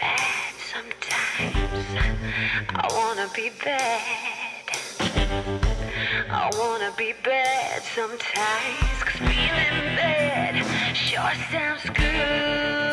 bad sometimes. I wanna be bad. I wanna be bad sometimes. Cause feeling bad sure sounds good.